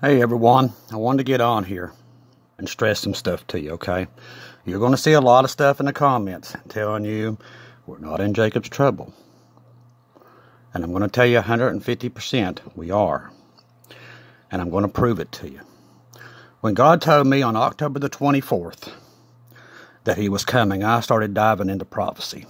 Hey everyone, I wanted to get on here and stress some stuff to you, okay? You're going to see a lot of stuff in the comments telling you we're not in Jacob's trouble. And I'm going to tell you 150% we are. And I'm going to prove it to you. When God told me on October the 24th that He was coming, I started diving into prophecy.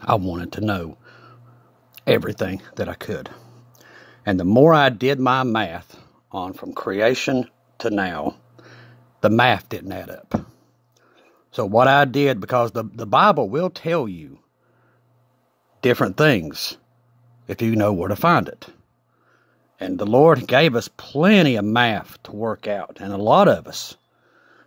I wanted to know everything that I could. And the more I did my math, on from creation to now, the math didn't add up. So what I did, because the, the Bible will tell you different things if you know where to find it. And the Lord gave us plenty of math to work out. And a lot of us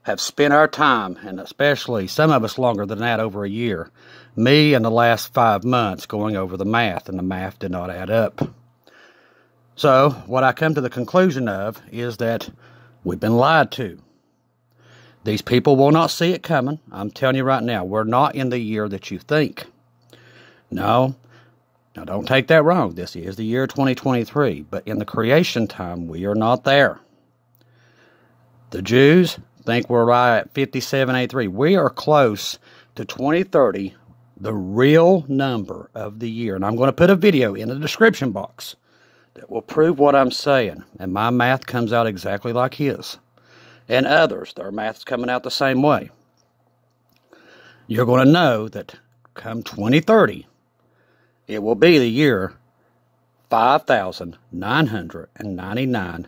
have spent our time, and especially some of us longer than that, over a year, me in the last five months going over the math, and the math did not add up. So, what I come to the conclusion of is that we've been lied to. These people will not see it coming. I'm telling you right now, we're not in the year that you think. No. Now, don't take that wrong. This is the year 2023, but in the creation time, we are not there. The Jews think we're right at 5783. We are close to 2030, the real number of the year. And I'm going to put a video in the description box that will prove what I'm saying, and my math comes out exactly like his. And others, their math's coming out the same way. You're going to know that come 2030, it will be the year 5,999.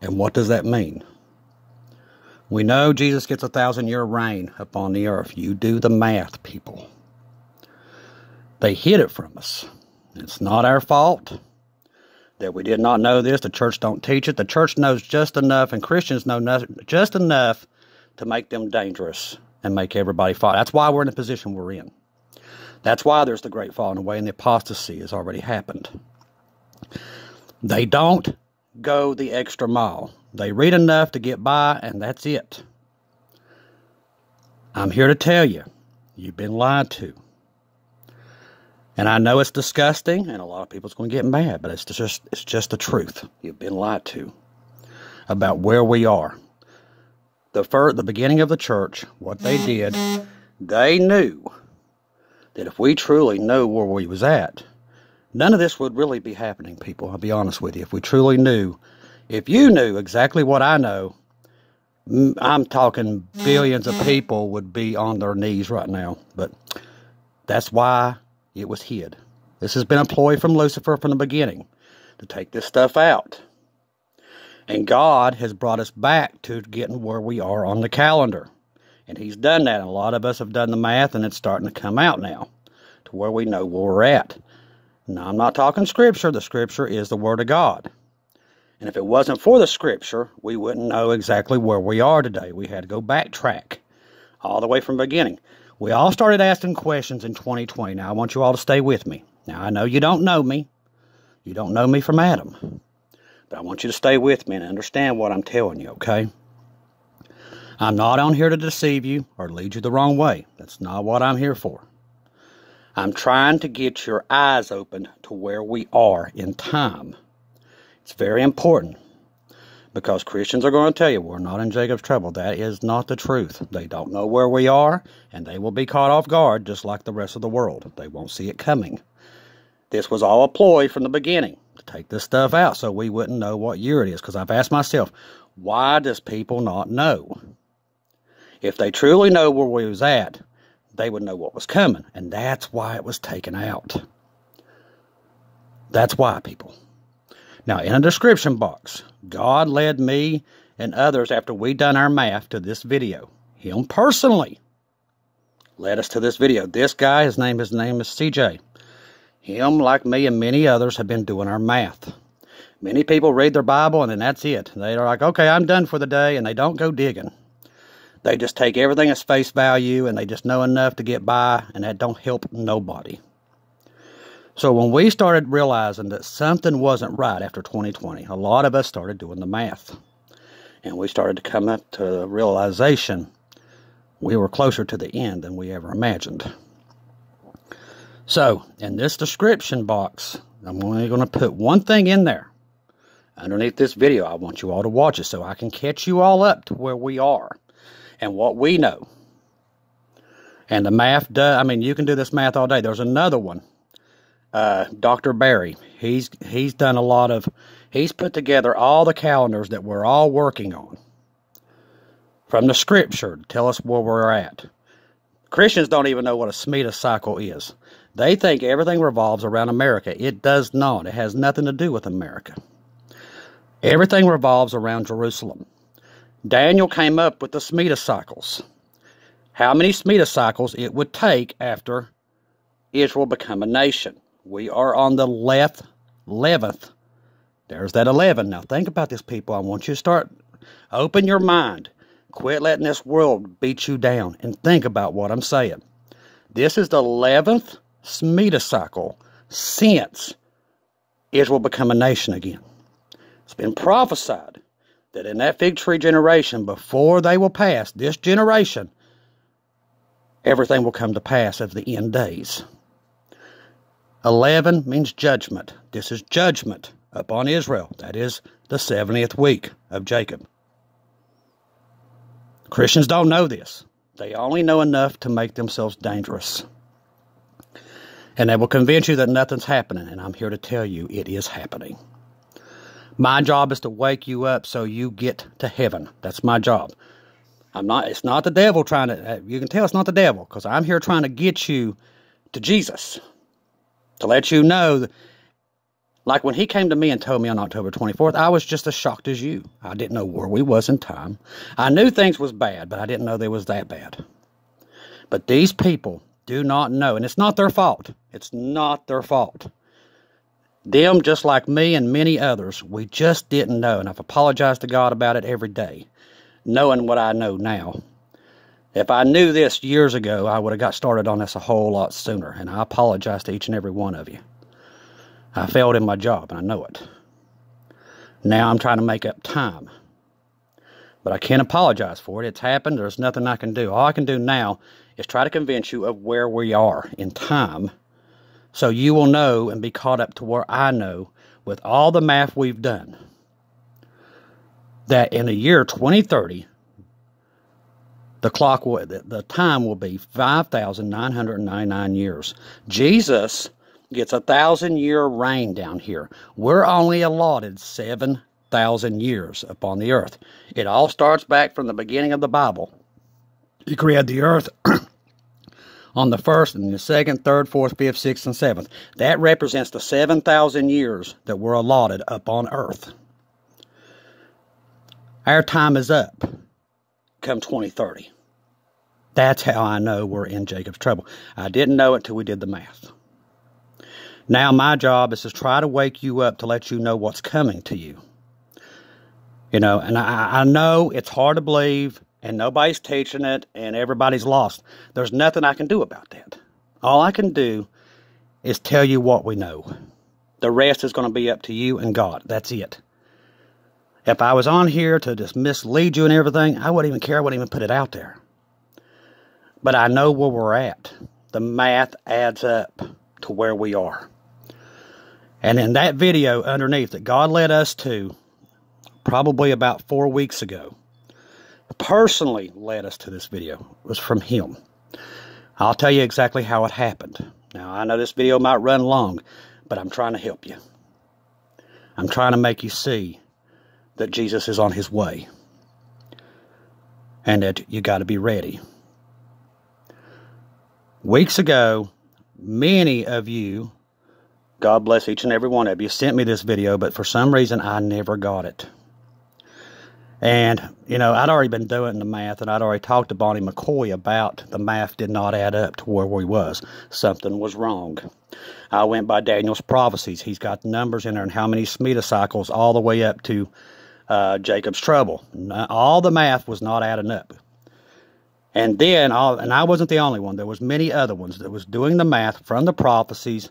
And what does that mean? We know Jesus gets a thousand year reign upon the earth. You do the math, people. They hid it from us. It's not our fault that we did not know this. The church don't teach it. The church knows just enough, and Christians know just enough to make them dangerous and make everybody fight. That's why we're in the position we're in. That's why there's the great falling away, and the apostasy has already happened. They don't go the extra mile. They read enough to get by, and that's it. I'm here to tell you, you've been lied to. And I know it's disgusting, and a lot of people's going to get mad, but it's just it's just the truth. You've been lied to about where we are. The first, the beginning of the church, what they did, they knew that if we truly knew where we was at, none of this would really be happening, people. I'll be honest with you. If we truly knew, if you knew exactly what I know, I'm talking billions of people would be on their knees right now. But that's why it was hid. This has been a ploy from Lucifer from the beginning to take this stuff out. And God has brought us back to getting where we are on the calendar. And He's done that. A lot of us have done the math, and it's starting to come out now to where we know where we're at. Now, I'm not talking Scripture. The Scripture is the Word of God. And if it wasn't for the Scripture, we wouldn't know exactly where we are today. We had to go backtrack all the way from the beginning. We all started asking questions in 2020. Now, I want you all to stay with me. Now, I know you don't know me. You don't know me from Adam. But I want you to stay with me and understand what I'm telling you, okay? I'm not on here to deceive you or lead you the wrong way. That's not what I'm here for. I'm trying to get your eyes open to where we are in time. It's very important because Christians are going to tell you we're not in Jacob's trouble. That is not the truth. They don't know where we are, and they will be caught off guard just like the rest of the world. They won't see it coming. This was all a ploy from the beginning to take this stuff out so we wouldn't know what year it is. Because I've asked myself, why does people not know? If they truly know where we was at, they would know what was coming. And that's why it was taken out. That's why, people. Now, in a description box, God led me and others after we done our math to this video. Him personally led us to this video. This guy, his name, his name is CJ. Him, like me and many others, have been doing our math. Many people read their Bible and then that's it. They are like, okay, I'm done for the day, and they don't go digging. They just take everything as face value and they just know enough to get by, and that don't help nobody. So when we started realizing that something wasn't right after 2020, a lot of us started doing the math. And we started to come up to the realization we were closer to the end than we ever imagined. So, in this description box I'm only going to put one thing in there underneath this video. I want you all to watch it so I can catch you all up to where we are and what we know. And the math does, I mean, you can do this math all day. There's another one. Uh, Dr. Barry, he's he's done a lot of, he's put together all the calendars that we're all working on from the scripture to tell us where we're at. Christians don't even know what a Shemitah cycle is. They think everything revolves around America. It does not. It has nothing to do with America. Everything revolves around Jerusalem. Daniel came up with the Shemitah cycles. How many Shemitah cycles it would take after Israel become a nation. We are on the left, 11th. There's that 11. Now think about this, people. I want you to start, open your mind. Quit letting this world beat you down and think about what I'm saying. This is the 11th Shemitah cycle since Israel become a nation again. It's been prophesied that in that fig tree generation, before they will pass, this generation, everything will come to pass at the end days. 11 means judgment. This is judgment upon Israel. That is the 70th week of Jacob. Christians don't know this. They only know enough to make themselves dangerous. And they will convince you that nothing's happening, and I'm here to tell you it is happening. My job is to wake you up so you get to heaven. That's my job. I'm not, it's not the devil trying to, uh, you can tell it's not the devil because I'm here trying to get you to Jesus. To let you know, like when he came to me and told me on October 24th, I was just as shocked as you. I didn't know where we was in time. I knew things was bad, but I didn't know they was that bad. But these people do not know, and it's not their fault. It's not their fault. Them, just like me and many others, we just didn't know, and I've apologized to God about it every day, knowing what I know now. If I knew this years ago, I would have got started on this a whole lot sooner, and I apologize to each and every one of you. I failed in my job, and I know it. Now I'm trying to make up time. But I can't apologize for it. It's happened. There's nothing I can do. All I can do now is try to convince you of where we are in time so you will know and be caught up to where I know with all the math we've done that in the year 2030, the clock will, the time will be 5,999 years. Jesus gets a thousand year reign down here. We're only allotted 7,000 years upon the earth. It all starts back from the beginning of the Bible. He created the earth on the first and the second, third, fourth, fifth, sixth, and seventh. That represents the 7,000 years that were allotted upon earth. Our time is up come 2030. That's how I know we're in Jacob's trouble. I didn't know it until we did the math. Now, my job is to try to wake you up to let you know what's coming to you. You know, and I, I know it's hard to believe and nobody's teaching it and everybody's lost. There's nothing I can do about that. All I can do is tell you what we know. The rest is going to be up to you and God. That's it. If I was on here to just mislead you and everything, I wouldn't even care. I wouldn't even put it out there. But I know where we're at. The math adds up to where we are. And in that video underneath that God led us to, probably about four weeks ago, personally led us to this video was from him. I'll tell you exactly how it happened. Now, I know this video might run long, but I'm trying to help you. I'm trying to make you see that Jesus is on his way and that you got to be ready. Weeks ago, many of you, God bless each and every one of you, sent me this video, but for some reason I never got it. And, you know, I'd already been doing the math and I'd already talked to Bonnie McCoy about the math did not add up to where we was. Something was wrong. I went by Daniel's prophecies. He's got numbers in there and how many Shemitah cycles all the way up to uh, Jacob's trouble. All the math was not adding up. And then, all, and I wasn't the only one. There was many other ones that was doing the math from the prophecies,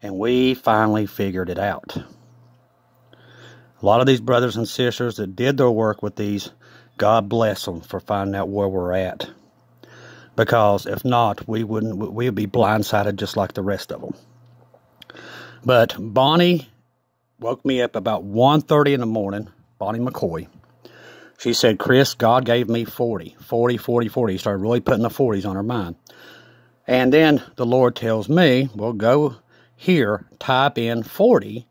and we finally figured it out. A lot of these brothers and sisters that did their work with these, God bless them for finding out where we're at. Because if not, we wouldn't, we'd be blindsided just like the rest of them. But Bonnie woke me up about 1.30 in the morning, Bonnie McCoy. She said, Chris, God gave me 40, 40, 40, 40. He started really putting the 40s on her mind. And then the Lord tells me, well, go here, type in 40.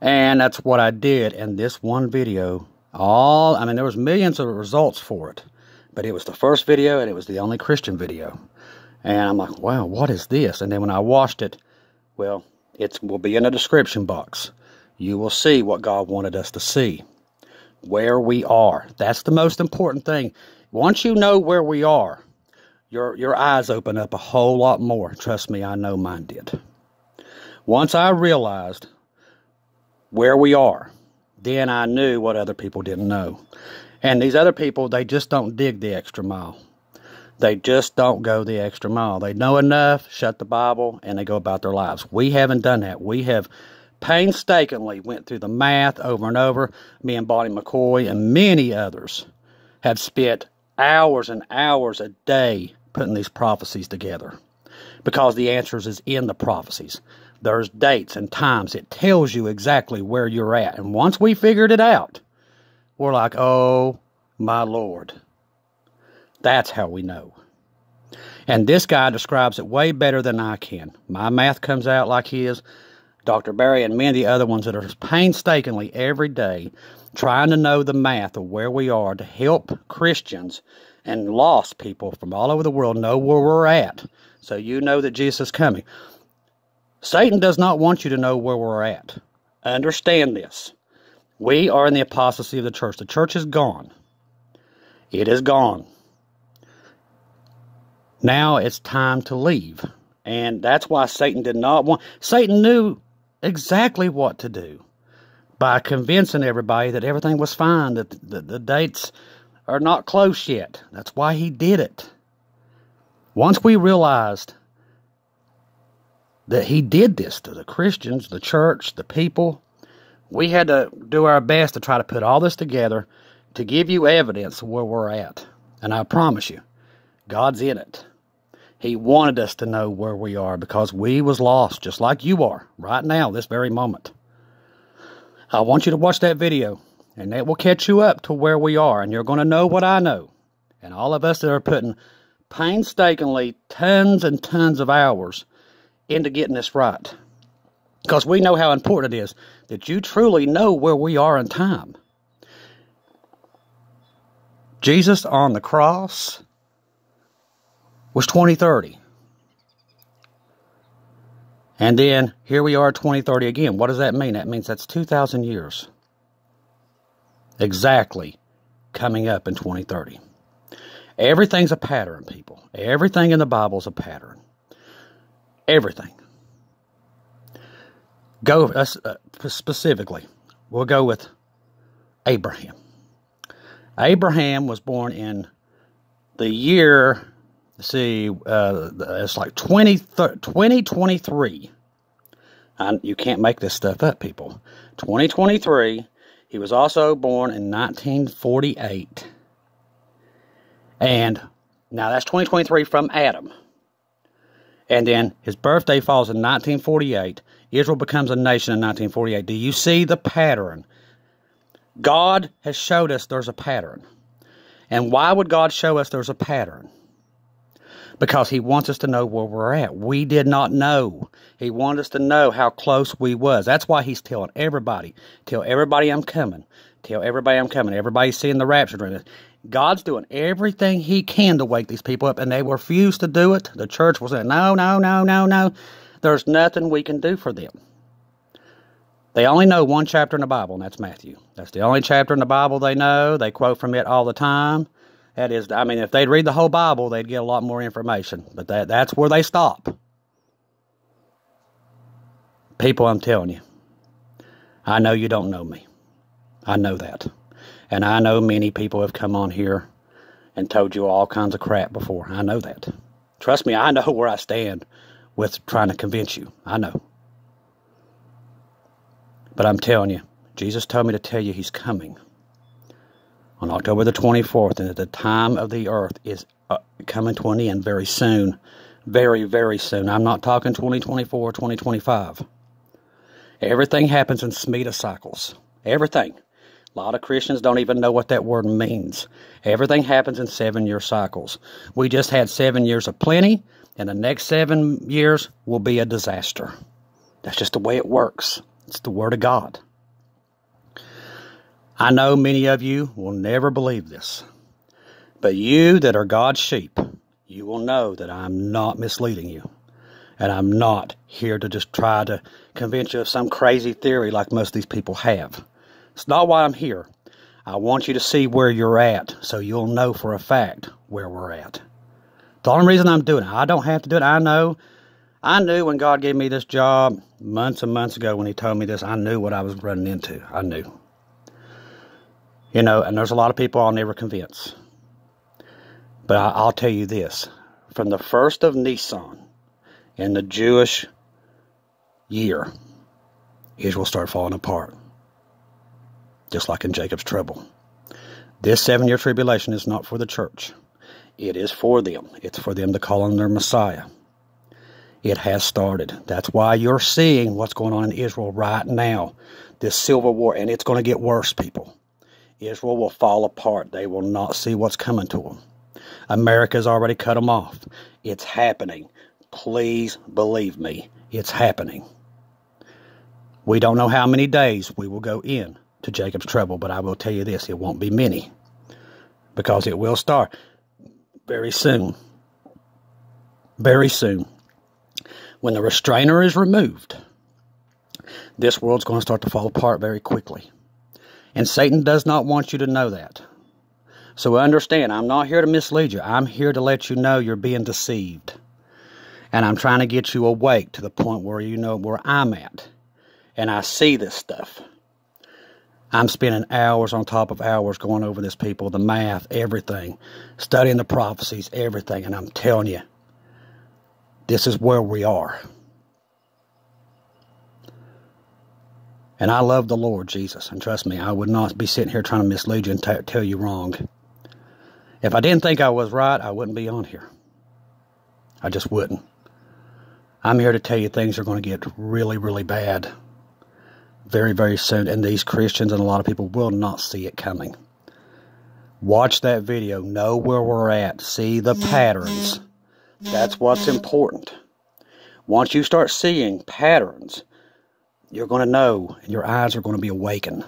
And that's what I did. And this one video, all, I mean, there was millions of results for it. But it was the first video and it was the only Christian video. And I'm like, wow, what is this? And then when I watched it, well, it will be in the description box. You will see what God wanted us to see. Where we are. That's the most important thing. Once you know where we are, your, your eyes open up a whole lot more. Trust me, I know mine did. Once I realized where we are, then I knew what other people didn't know. And these other people, they just don't dig the extra mile. They just don't go the extra mile. They know enough, shut the Bible, and they go about their lives. We haven't done that. We have painstakingly went through the math over and over. Me and Bonnie McCoy and many others have spent hours and hours a day putting these prophecies together because the answers is in the prophecies. There's dates and times. It tells you exactly where you're at. And once we figured it out, we're like, oh my Lord. That's how we know. And this guy describes it way better than I can. My math comes out like his. Dr. Barry and many of the other ones that are painstakingly every day trying to know the math of where we are to help Christians and lost people from all over the world know where we're at so you know that Jesus is coming. Satan does not want you to know where we're at. Understand this. We are in the apostasy of the church. The church is gone. It is gone. Now it's time to leave. And that's why Satan did not want. Satan knew exactly what to do by convincing everybody that everything was fine, that the, the dates are not close yet. That's why he did it. Once we realized that he did this to the Christians, the church, the people, we had to do our best to try to put all this together to give you evidence of where we're at. And I promise you, God's in it. He wanted us to know where we are because we was lost just like you are right now, this very moment. I want you to watch that video and that will catch you up to where we are and you're going to know what I know. And all of us that are putting painstakingly tons and tons of hours into getting this right. Because we know how important it is that you truly know where we are in time. Jesus on the cross was 2030. And then here we are 2030 again. What does that mean? That means that's 2,000 years. Exactly coming up in 2030. Everything's a pattern, people. Everything in the Bible is a pattern. Everything. Go uh, specifically, we'll go with Abraham. Abraham was born in the year see, uh, it's like 20, 2023. And you can't make this stuff up, people. 2023. He was also born in 1948. And now that's 2023 from Adam. And then his birthday falls in 1948. Israel becomes a nation in 1948. Do you see the pattern? God has showed us there's a pattern. And why would God show us there's a pattern? Because he wants us to know where we're at. We did not know. He wanted us to know how close we was. That's why he's telling everybody, tell everybody I'm coming. Tell everybody I'm coming. Everybody's seeing the rapture this. God's doing everything he can to wake these people up, and they refuse to do it. The church will say, no, no, no, no, no. There's nothing we can do for them. They only know one chapter in the Bible, and that's Matthew. That's the only chapter in the Bible they know. They quote from it all the time. That is, I mean, if they'd read the whole Bible, they'd get a lot more information. But that, that's where they stop. People, I'm telling you, I know you don't know me. I know that. And I know many people have come on here and told you all kinds of crap before. I know that. Trust me, I know where I stand with trying to convince you. I know. But I'm telling you, Jesus told me to tell you he's coming on October the 24th, and that the time of the earth is uh, coming to an end very soon. Very, very soon. I'm not talking 2024, 2025. Everything happens in Shemitah cycles. Everything. A lot of Christians don't even know what that word means. Everything happens in seven year cycles. We just had seven years of plenty, and the next seven years will be a disaster. That's just the way it works. It's the Word of God. I know many of you will never believe this, but you that are God's sheep, you will know that I'm not misleading you. And I'm not here to just try to convince you of some crazy theory like most of these people have. It's not why I'm here. I want you to see where you're at so you'll know for a fact where we're at. The only reason I'm doing it, I don't have to do it. I know. I knew when God gave me this job months and months ago when He told me this, I knew what I was running into. I knew. You know, and there's a lot of people I'll never convince. But I, will tell you this from the first of Nisan in the Jewish year, Israel started falling apart, just like in Jacob's trouble. This seven year tribulation is not for the church, it is for them. It's for them to call on their Messiah. It has started. That's why you're seeing what's going on in Israel right now. This civil war, and it's going to get worse, people. Israel will fall apart. They will not see what's coming to them. America's already cut them off. It's happening. Please believe me, it's happening. We don't know how many days we will go in to Jacob's trouble, but I will tell you this it won't be many because it will start very soon. Very soon. When the restrainer is removed, this world's going to start to fall apart very quickly. And Satan does not want you to know that. So understand, I'm not here to mislead you. I'm here to let you know you're being deceived. And I'm trying to get you awake to the point where you know where I'm at. And I see this stuff. I'm spending hours on top of hours going over this, people, the math, everything, studying the prophecies, everything. And I'm telling you, this is where we are. And I love the Lord Jesus. And trust me, I would not be sitting here trying to mislead you and t- tell you wrong. If I didn't think I was right, I wouldn't be on here. I just wouldn't. I'm here to tell you things are going to get really, really bad very, very soon. And these Christians and a lot of people will not see it coming. Watch that video. Know where we're at. See the mm-hmm. patterns. That's what's important. Once you start seeing patterns, you're going to know and your eyes are going to be awakened.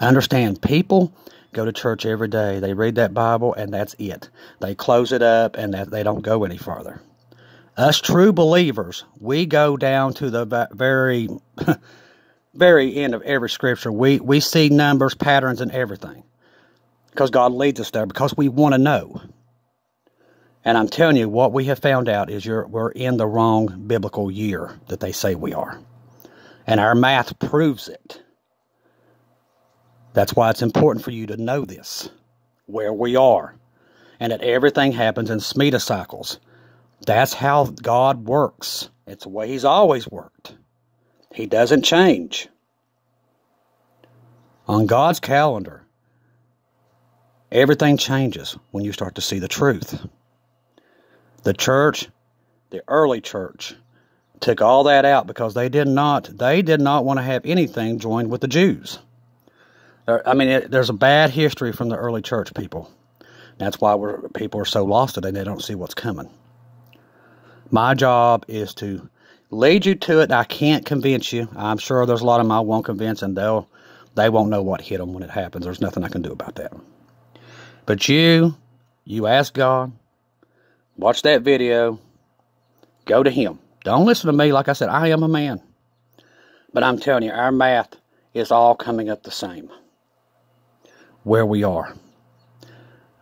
Understand, people go to church every day. They read that Bible and that's it. They close it up and that they don't go any farther. Us true believers, we go down to the very, very end of every scripture. We we see numbers, patterns, and everything because God leads us there because we want to know. And I'm telling you, what we have found out is you're, we're in the wrong biblical year that they say we are. And our math proves it. That's why it's important for you to know this, where we are, and that everything happens in Shemitah cycles. That's how God works. It's the way He's always worked. He doesn't change. On God's calendar, everything changes when you start to see the truth. The church, the early church, took all that out because they did not they did not want to have anything joined with the Jews. I mean, it, there's a bad history from the early church people. That's why we're, people are so lost today. They don't see what's coming. My job is to lead you to it. I can't convince you. I'm sure there's a lot of them I won't convince, and they'll they won't know what hit them when it happens. There's nothing I can do about that. But you, you ask God, watch that video, go to Him. Don't listen to me. Like I said, I am a man. But I'm telling you, our math is all coming up the same where we are.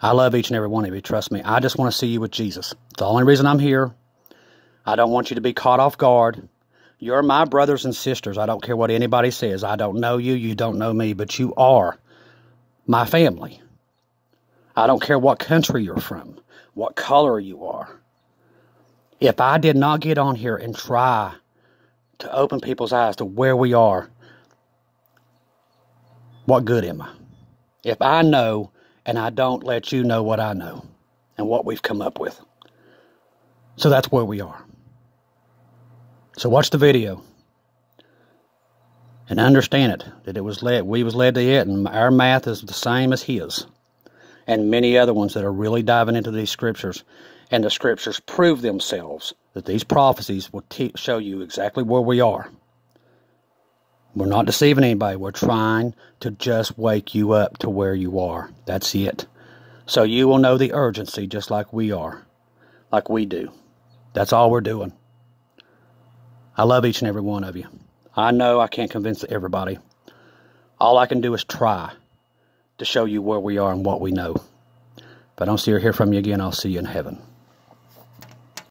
I love each and every one of you. Trust me. I just want to see you with Jesus. The only reason I'm here. I don't want you to be caught off guard. You're my brothers and sisters. I don't care what anybody says. I don't know you. You don't know me, but you are my family. I don't care what country you're from, what color you are. If I did not get on here and try to open people's eyes to where we are, what good am I? if I know and I don't let you know what I know and what we've come up with. So that's where we are. So watch the video. and understand it that it was led we was led to it and our math is the same as his and many other ones that are really diving into these scriptures and the scriptures prove themselves that these prophecies will show you exactly where we are. We're not deceiving anybody. We're trying to just wake you up to where you are. That's it. So you will know the urgency just like we are like we do. That's all we're doing. I love each and every one of you. I know I can't convince everybody. All I can do is try to show you where we are and what we know. If I don't see or hear from you again, I'll see you in heaven.